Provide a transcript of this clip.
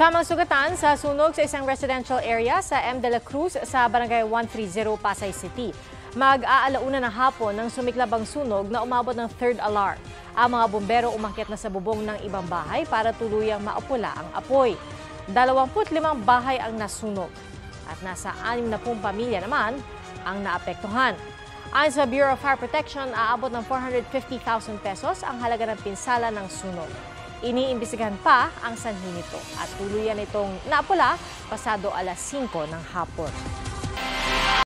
Siyamang sugatan sa sunog sa isang residential area sa M. De La Cruz sa Barangay 130, Pasay City. Mag-aalauna ng hapon ng sumiklabang sunog na umabot ng third alarm. Ang mga bumbero umakyat na sa bubong ng ibang bahay para tuluyang maapula ang apoy. 25 bahay ang nasunog at nasa 60 pamilya naman ang naapektuhan. Ayon sa Bureau of Fire Protection, aabot ng 450,000 pesos ang halaga ng pinsala ng sunog. Iniimbestigahan pa ang sanhi nito at tuluyan itong naapula pasado alas 5 ng hapon.